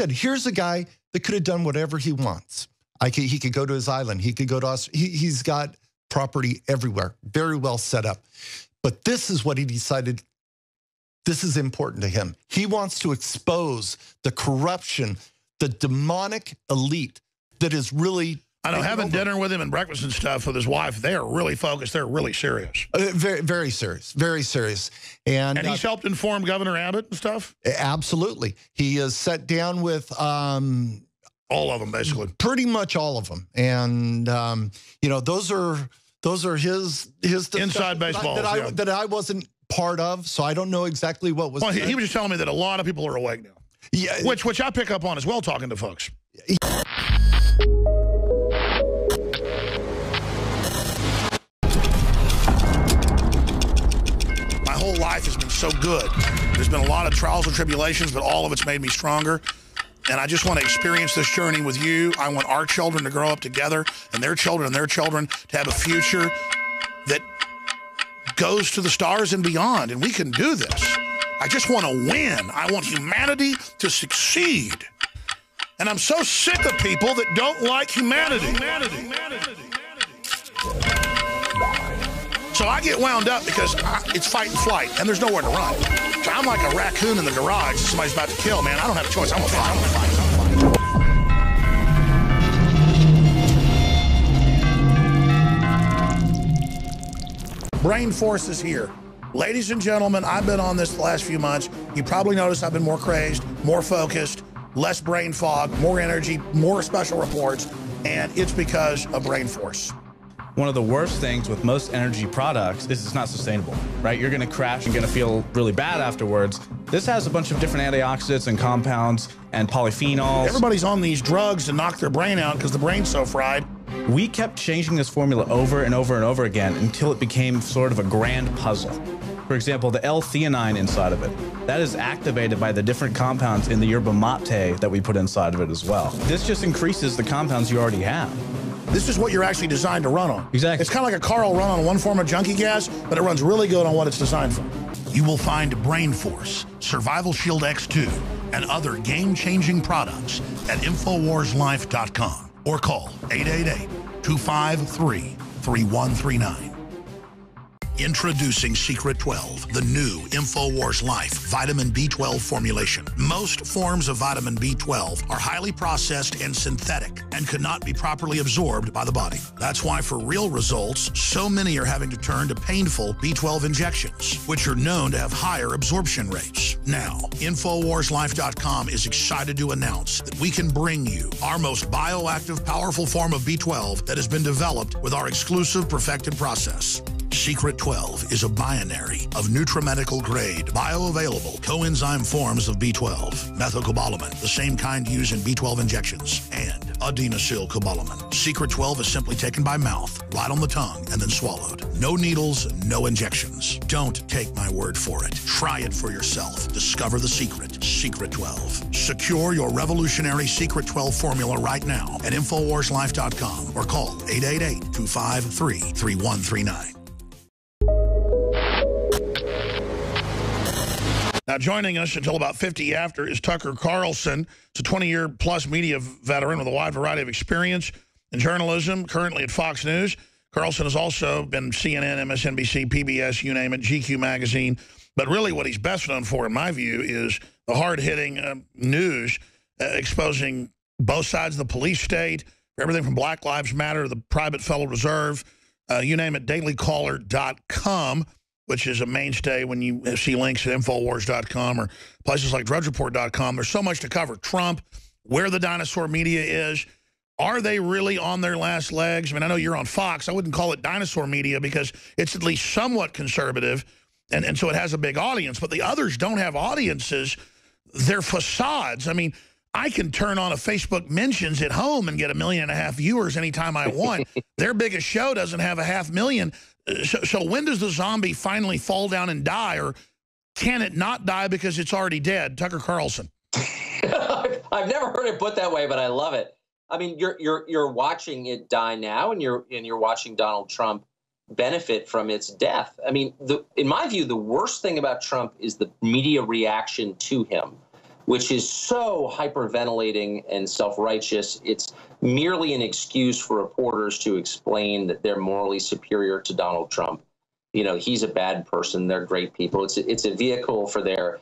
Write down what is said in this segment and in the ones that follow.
said, here's a guy that could have done whatever he wants. I could, he could go to his island. He could go to us. He, he's got property everywhere, very well set up. But this is what he decided. This is important to him. He wants to expose the corruption, the demonic elite that is really I know having dinner with him and breakfast and stuff with his wife, they are really focused. They're really serious. Uh, very, very serious, very serious. And, and he's uh, helped inform Governor Abbott and stuff? Absolutely. He has sat down with... Um, all of them, basically. Pretty much all of them. And, um, you know, those are those are his his inside baseball that, I, yeah. that I wasn't part of, so I don't know exactly what was. Well, he, he, was just telling me that a lot of people are awake now. Yeah, which which I pick up on as well, talking to folks. whole so good. There's been a lot of trials and tribulations, but all of it's made me stronger. And I just want to experience this journey with you. I want our children to grow up together and their children and their children to have a future that goes to the stars and beyond. And we can do this. I just want to win. I want humanity to succeed. And I'm so sick of people that don't like humanity. humanity. humanity. So I get wound up because I, it's fight and flight, and there's nowhere to run. So I'm like a raccoon in the garage somebody's about to kill, man. I don't have a choice. I'm to fight. I'm going to fight. Brain Force is here. Ladies and gentlemen, I've been on this the last few months. You probably noticed I've been more crazed, more focused, less brain fog, more energy, more special reports, and it's because of Brain Force. One of the worst things with most energy products is it's not sustainable, right? You're going to crash and going to feel really bad afterwards. This has a bunch of different antioxidants and compounds and polyphenols. Everybody's on these drugs to knock their brain out because the brain's so fried. We kept changing this formula over and over and over again until it became sort of a grand puzzle. For example, the L-theanine inside of it, that is activated by the different compounds in the yerba mate that we put inside of it as well. This just increases the compounds you already have. This is what you're actually designed to run on. Exactly. It's kind of like a car will run on one form of junkie gas, but it runs really good on what it's designed for. You will find Brain Force, Survival Shield X2, and other game-changing products at InfoWarsLife.com or call 888-253-3139. Introducing Secret 12, the new InfoWars Life vitamin B12 formulation. Most forms of vitamin B12 are highly processed and synthetic and cannot be properly absorbed by the body. That's why for real results, so many are having to turn to painful B12 injections, which are known to have higher absorption rates. Now, InfoWarsLife.com is excited to announce that we can bring you our most bioactive, powerful form of B12 that has been developed with our exclusive perfected process. Secret 12 is a binary of nutramedical grade, bioavailable coenzyme forms of B12, methylcobalamin, the same kind used in B12 injections, and adenosylcobalamin. Secret 12 is simply taken by mouth, right on the tongue, and then swallowed. No needles, no injections. Don't take my word for it. Try it for yourself. Discover the secret. Secret 12. Secure your revolutionary Secret 12 formula right now at InfoWarsLife.com or call 888-253-3139. Now, joining us until about 50 after is Tucker Carlson. He's a 20-year plus media veteran with a wide variety of experience in journalism, currently at Fox News. Carlson has also been CNN, MSNBC, PBS, you name it, GQ magazine. But really what he's best known for, in my view, is the hard-hitting uh, news uh, exposing both sides of the police state, everything from Black Lives Matter to the private Federal Reserve, uh, you name it, dailycaller.com which is a mainstay when you see links at Infowars.com or places like DrudgeReport.com. There's so much to cover. Trump, where the dinosaur media is. Are they really on their last legs? I mean, I know you're on Fox. I wouldn't call it dinosaur media because it's at least somewhat conservative, and, and so it has a big audience. But the others don't have audiences. They're facades. I mean, I can turn on a Facebook mentions at home and get a million and a half viewers anytime I want. Their biggest show doesn't have a half million. So, so when does the zombie finally fall down and die, or can it not die because it's already dead? Tucker Carlson. I've never heard it put that way, but I love it. I mean, you're you're you're watching it die now, and you're and you're watching Donald Trump benefit from its death. I mean, the, in my view, the worst thing about Trump is the media reaction to him. Which is so hyperventilating and self righteous. It's merely an excuse for reporters to explain that they're morally superior to Donald Trump. You know, he's a bad person, they're great people. It's a, it's a vehicle for their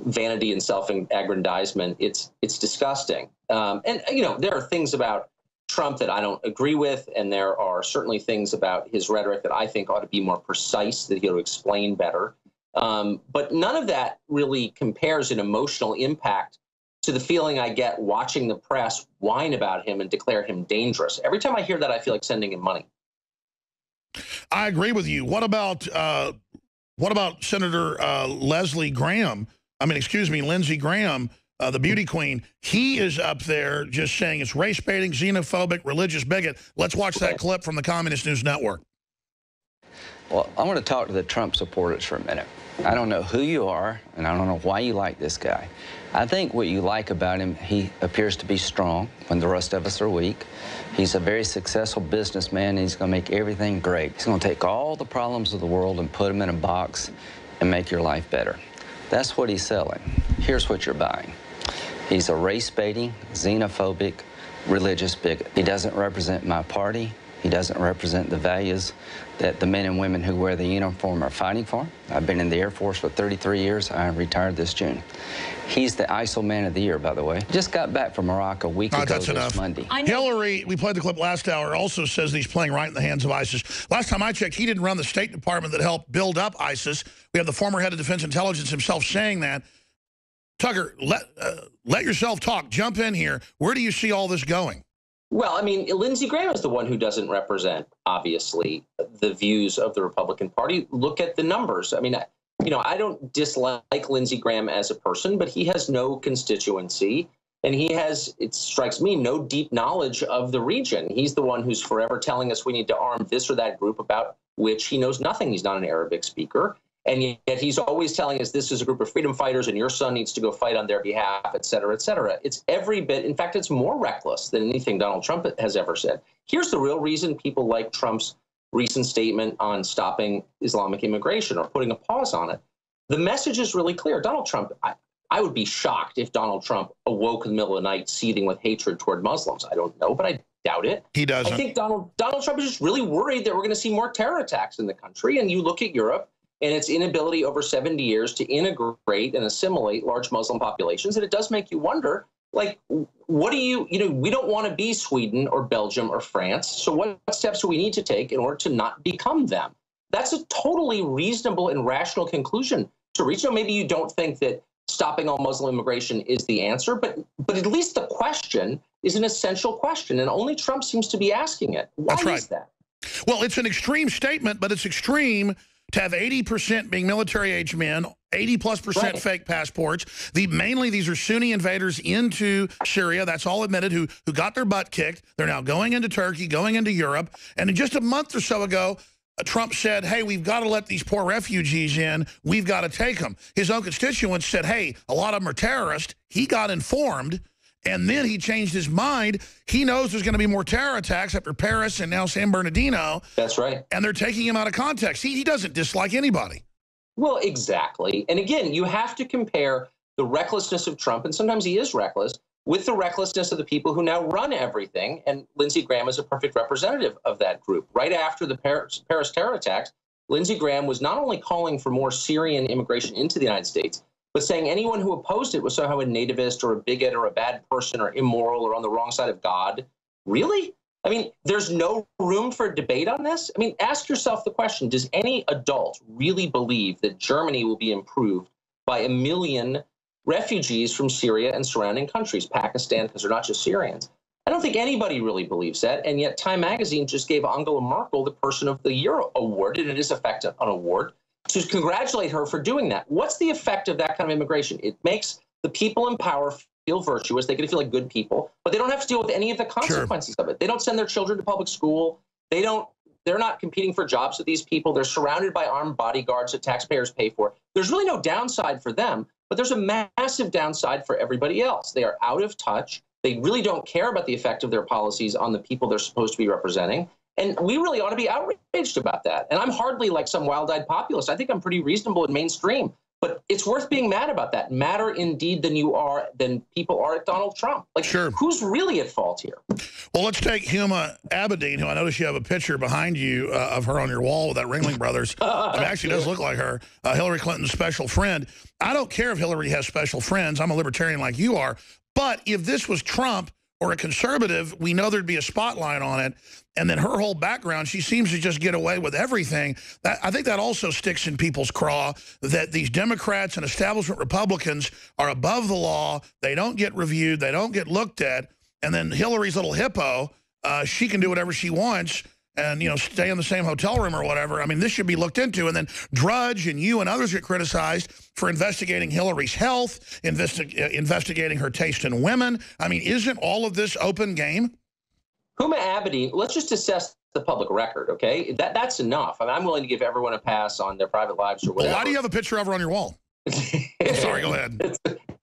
vanity and self-aggrandizement. It's it's disgusting. Um, and you know, there are things about Trump that I don't agree with, and there are certainly things about his rhetoric that I think ought to be more precise, that he ought to explain better. Um, but none of that really compares in emotional impact to the feeling I get watching the press whine about him and declare him dangerous. Every time I hear that, I feel like sending him money. I agree with you. What about uh, what about Senator uh, Leslie Graham? I mean, excuse me, Lindsey Graham, uh, the beauty queen. He is up there just saying it's race baiting, xenophobic, religious bigot. Let's watch that clip from the Communist News Network. Well, I want to talk to the Trump supporters for a minute. I don't know who you are, and I don't know why you like this guy. I think what you like about him, he appears to be strong when the rest of us are weak. He's a very successful businessman, and he's going to make everything great. He's going to take all the problems of the world and put them in a box and make your life better. That's what he's selling. Here's what you're buying. He's a race-baiting, xenophobic, religious bigot. He doesn't represent my party. He doesn't represent the values that the men and women who wear the uniform are fighting for. I've been in the Air Force for 33 years. I retired this June. He's the ISIL Man of the Year, by the way. Just got back from Iraq a week ago that's this enough. Monday. Hillary, we played the clip last hour, also says that he's playing right in the hands of ISIS. Last time I checked, he didn't run the State Department that helped build up ISIS. We have the former head of Defense Intelligence himself saying that. Tucker, let, uh, let yourself talk. Jump in here. Where do you see all this going? Well, I mean, Lindsey Graham is the one who doesn't represent, obviously, the views of the Republican Party. Look at the numbers. I mean, you know, I don't dislike Lindsey Graham as a person, but he has no constituency. And he has, it strikes me, no deep knowledge of the region. He's the one who's forever telling us we need to arm this or that group about which he knows nothing. He's not an Arabic speaker. And yet he's always telling us this is a group of freedom fighters and your son needs to go fight on their behalf, et cetera, et cetera. It's every bit, in fact, it's more reckless than anything Donald Trump has ever said. Here's the real reason people like Trump's recent statement on stopping Islamic immigration or putting a pause on it. The message is really clear. Donald Trump, I, I would be shocked if Donald Trump awoke in the middle of the night seething with hatred toward Muslims. I don't know, but I doubt it. He doesn't. I think Donald Donald Trump is just really worried that we're going to see more terror attacks in the country. And you look at Europe, and its inability over 70 years to integrate and assimilate large Muslim populations. And it does make you wonder, like, what do you, you know, we don't want to be Sweden or Belgium or France. So what steps do we need to take in order to not become them? That's a totally reasonable and rational conclusion to reach. Now, maybe you don't think that stopping all Muslim immigration is the answer, but but at least the question is an essential question, and only Trump seems to be asking it. Why right. is that? Well, it's an extreme statement, but it's extreme to have 80% being military-age men, 80 plus percent Right. fake passports. The mainly these are Sunni invaders into Syria. That's all admitted. Who who got their butt kicked. They're now going into Turkey, going into Europe. And just a month or so ago, uh, Trump said, "Hey, we've got to let these poor refugees in. We've got to take them." His own constituents said, "Hey, a lot of them are terrorists." He got informed. And then he changed his mind. He knows there's going to be more terror attacks after Paris and now San Bernardino, That's right. and they're taking him out of context. He, he doesn't dislike anybody. Well, exactly. And again, you have to compare the recklessness of Trump, and sometimes he is reckless, with the recklessness of the people who now run everything. And Lindsey Graham is a perfect representative of that group. Right after the Paris, Paris terror attacks, Lindsey Graham was not only calling for more Syrian immigration into the United States, but saying anyone who opposed it was somehow a nativist or a bigot or a bad person or immoral or on the wrong side of God. Really? I mean, there's no room for debate on this. I mean, ask yourself the question Does any adult really believe that Germany will be improved by a million refugees from Syria and surrounding countries, Pakistan, because they're not just Syrians? I don't think anybody really believes that. And yet, Time magazine just gave Angela Merkel the Person of the Year award, and it is, in fact, an award to congratulate her for doing that. What's the effect of that kind of immigration? It makes the people in power feel virtuous. They get to feel like good people, but they don't have to deal with any of the consequences of it. They don't send their children to public school. They don't. They're not competing for jobs with these people. They're surrounded by armed bodyguards that taxpayers pay for. There's really no downside for them, but there's a massive downside for everybody else. They are out of touch. They really don't care about the effect of their policies on the people they're supposed to be representing. And we really ought to be outraged about that. And I'm hardly like some wild eyed populist. I think I'm pretty reasonable and mainstream. But it's worth being mad about that. Madder indeed than you are, than people are at Donald Trump. Like, sure. who's really at fault here? Well, let's take Huma Abedin, who I notice you have a picture behind you uh, of her on your wall with that Ringling Brothers. it actually does look like her, uh, Hillary Clinton's special friend. I don't care if Hillary has special friends. I'm a libertarian like you are. But if this was Trump or a conservative, we know there'd be a spotlight on it. And then her whole background, she seems to just get away with everything. That, I think that also sticks in people's craw that these Democrats and establishment Republicans are above the law. They don't get reviewed. They don't get looked at. And then Hillary's little hippo, uh, she can do whatever she wants and, you know, stay in the same hotel room or whatever. I mean, this should be looked into. And then Drudge and you and others get criticized for investigating Hillary's health, investi uh, investigating her taste in women. I mean, isn't all of this open game? Huma Abedin, let's just assess the public record, okay? That That's enough. I mean, I'm willing to give everyone a pass on their private lives or whatever. Well, why do you have a picture of her on your wall? Sorry, go ahead. It's,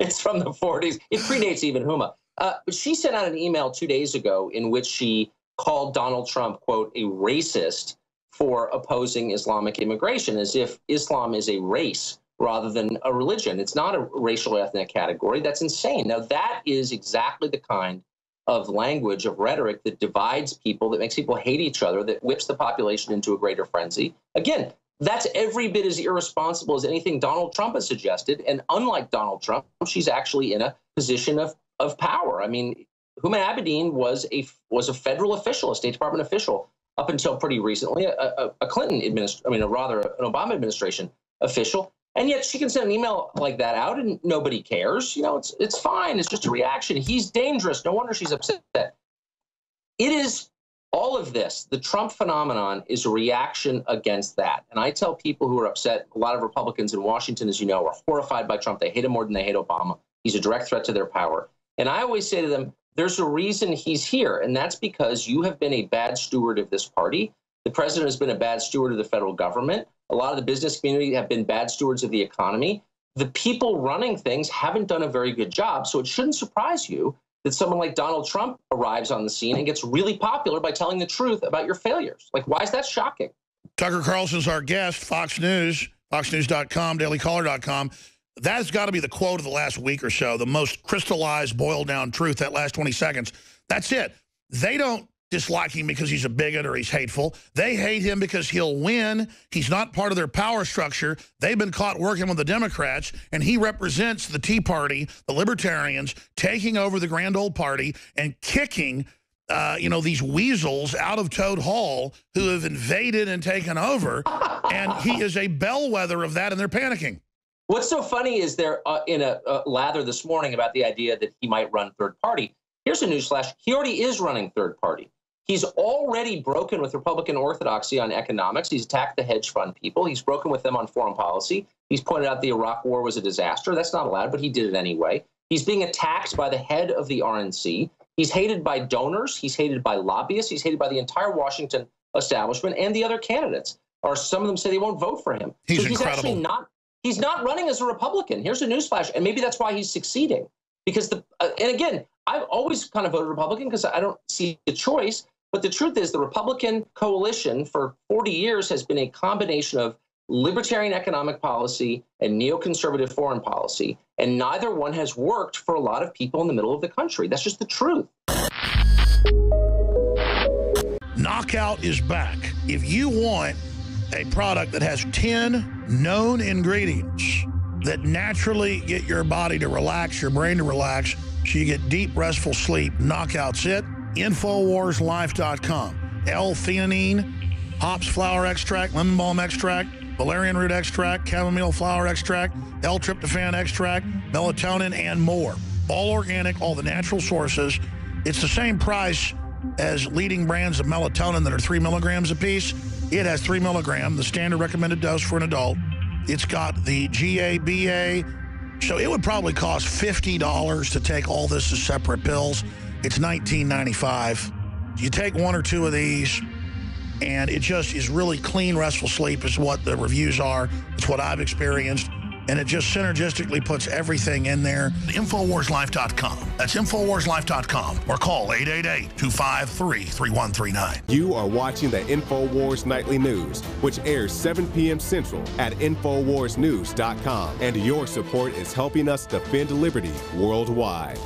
it's, from the 40s. It predates even Huma. Uh, she sent out an email two days ago in which she called Donald Trump, quote, a racist for opposing Islamic immigration, as if Islam is a race rather than a religion. It's not a racial ethnic category. That's insane. Now, that is exactly the kind of language, of rhetoric that divides people, that makes people hate each other, that whips the population into a greater frenzy. Again, that's every bit as irresponsible as anything Donald Trump has suggested. And unlike Donald Trump, she's actually in a position of, of power. I mean, Huma Abedin was a was a federal official, a State Department official, up until pretty recently, a, a, a Clinton administration, I mean, a rather an Obama administration official, and yet she can send an email like that out, and nobody cares. You know, it's it's fine. It's just a reaction. He's dangerous. No wonder she's upset. It is all of this. The Trump phenomenon is a reaction against that. And I tell people who are upset. A lot of Republicans in Washington, as you know, are horrified by Trump. They hate him more than they hate Obama. He's a direct threat to their power. And I always say to them, there's a reason he's here, and that's because you have been a bad steward of this party. The president has been a bad steward of the federal government. A lot of the business community have been bad stewards of the economy. The people running things haven't done a very good job, so it shouldn't surprise you that someone like Donald Trump arrives on the scene and gets really popular by telling the truth about your failures. Like, why is that shocking? Tucker Carlson's our guest, Fox News, foxnews.com, dailycaller.com. That's got to be the quote of the last week or so, the most crystallized, boiled down truth, that last 20 seconds. That's it. They don't dislike him because he's a bigot or he's hateful. They hate him because he'll win. He's not part of their power structure. They've been caught working with the Democrats, and he represents the Tea Party, the Libertarians, taking over the grand old party and kicking uh, you know, these weasels out of Toad Hall who have invaded and taken over. and he is a bellwether of that, and they're panicking. What's so funny is they're uh, in a, a, lather this morning about the idea that he might run third party. Here's a newsflash. He already is running third party. He's already broken with Republican orthodoxy on economics. He's attacked the hedge fund people. He's broken with them on foreign policy. He's pointed out the Iraq war was a disaster. That's not allowed, but he did it anyway. He's being attacked by the head of the RNC. He's hated by donors. He's hated by lobbyists. He's hated by the entire Washington establishment and the other candidates. Or some of them say they won't vote for him. He's, so he's incredible. actually not He's not running as a Republican. Here's a newsflash, and maybe that's why he's succeeding. Because the uh, and again, I've always kind of voted Republican because I don't see a choice. But the truth is, the Republican coalition for 40 years has been a combination of libertarian economic policy and neoconservative foreign policy, and neither one has worked for a lot of people in the middle of the country. That's just the truth. Knockout is back. If you want a product that has 10 known ingredients that naturally get your body to relax, your brain to relax, so you get deep, restful sleep. Knockout's it. Infowarslife.com. L-theanine, hops flower extract, lemon balm extract, valerian root extract, chamomile flower extract, L-tryptophan extract, melatonin, and more. All organic, all the natural sources. It's the same price as leading brands of melatonin that are three milligrams apiece. It has three milligram, the standard recommended dose for an adult. It's got the GABA. So it would probably cost $50 to take all this as separate pills. It's $19.95. You take one or two of these, and it just is really clean, restful sleep is what the reviews are. It's what I've experienced. And it just synergistically puts everything in there. Infowarslife.com. That's Infowarslife.com or call 888 253 3139. You are watching the InfoWars Nightly News, which airs 7 p.m. Central at InfoWarsNews.com. And your support is helping us defend liberty worldwide.